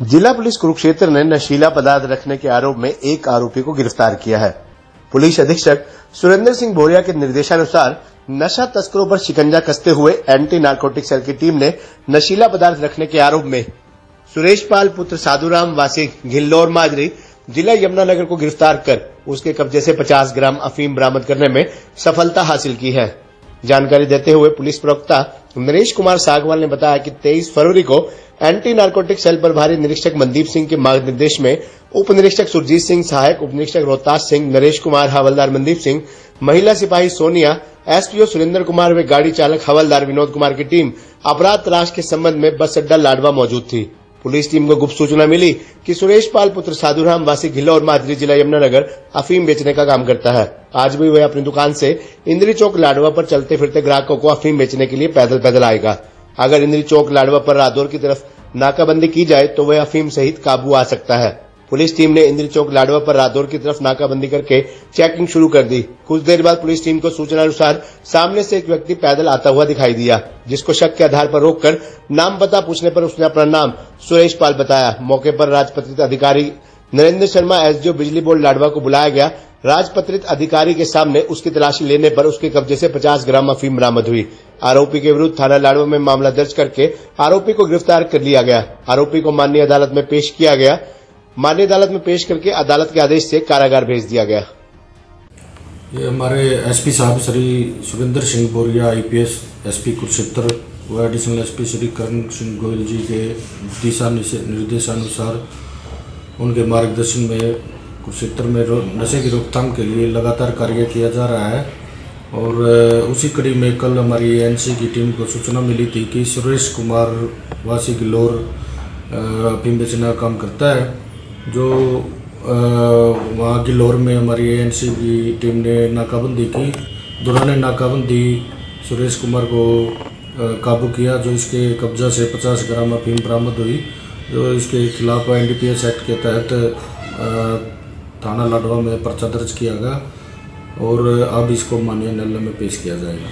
जिला पुलिस कुरुक्षेत्र ने नशीला पदार्थ रखने के आरोप में एक आरोपी को गिरफ़्तार किया है। पुलिस अधीक्षक सुरेंद्र सिंह भोरिया के निर्देशानुसार नशा तस्करों पर शिकंजा कसते हुए एंटी नार्कोटिक सेल की टीम ने नशीला पदार्थ रखने के आरोप में सुरेश पाल, पुत्र साधुराम, वासी घिल्लोर माजरी जिला यमुनानगर को गिरफ़्तार कर उसके कब्जे से 50 ग्राम अफीम बरामद करने में सफलता हासिल की है। जानकारी देते हुए पुलिस प्रवक्ता नरेश कुमार सागवाल ने बताया कि 23 फरवरी को एंटी नार्कोटिक सेल प्रभारी निरीक्षक मनदीप सिंह के मार्गनिर्देश में उप निरीक्षक सुरजीत सिंह, सहायक उप निरीक्षक रोहतास सिंह, नरेश कुमार, हवलदार मनदीप सिंह, महिला सिपाही सोनिया, एसपीओ सुरेंद्र कुमार व गाड़ी चालक हवलदार विनोद कुमार की टीम अपराध तलाश के संबंध में बस अड्डा लाडवा मौजूद थी। पुलिस टीम को गुप्त सूचना मिली कि सुरेश पाल पुत्र साधुराम वासी घिल्ला माधुरी जिला यमुनानगर अफीम बेचने का काम करता है। आज भी वह अपनी दुकान से इंद्री चौक लाडवा पर चलते फिरते ग्राहकों को अफीम बेचने के लिए पैदल पैदल आएगा। अगर इंद्री चौक लाडवा पर रादौर की तरफ़ नाकाबंदी की जाए तो वह अफीम सहित काबू आ सकता है। पुलिस टीम ने इंद्र चौक लाडवा पर रादौर की तरफ़ नाकाबंदी करके चेकिंग शुरू कर दी। कुछ देर बाद पुलिस टीम को सूचना अनुसार सामने से एक व्यक्ति पैदल आता हुआ दिखाई दिया, जिसको शक के आधार पर रोककर नाम पता पूछने पर उसने अपना नाम सुरेश पाल बताया। मौके पर राजपत्रित अधिकारी नरेंद्र शर्मा, एसडीओ बिजली बोर्ड लाडवा को बुलाया गया। राजपत्रित अधिकारी के सामने उसकी तलाशी लेने पर उसके कब्जे से 50 ग्राम अफीम बरामद हुई। आरोपी के विरुद्ध थाना लाडवा में मामला दर्ज करके आरोपी को गिरफ़्तार कर लिया गया। आरोपी को माननीय अदालत में पेश किया गया। मान्य अदालत में पेश करके अदालत के आदेश से कारागार भेज दिया गया। ये हमारे एसपी साहब श्री सुरेंद्र सिंह बोरिया, आईपीएस एसपी कुरुक्षेत्र व एडिशनल एसपी श्री करण सिंह गोयल जी के दिशा निर्देशानुसार उनके मार्गदर्शन में कुरुक्षेत्र में नशे की रोकथाम के लिए लगातार कार्य किया जा रहा है और उसी कड़ी में कल हमारी एनसी की टीम को सूचना मिली थी कि सुरेश कुमार वासी गिलोर अफीम बेचने काम करता है। जो वहाँ गिलोर में हमारी ए की टीम ने नाकाबंदी की। दौरान नाकाबंदी, सुरेश कुमार को काबू किया, जो इसके कब्जा से 50 ग्राम अफीम बरामद हुई, जो इसके खिलाफ एनडीपीएस एक्ट के तहत थाना लाडवा में पर्चा दर्ज किया गया और अब इसको माननीय न्यायालय में पेश किया जाएगा।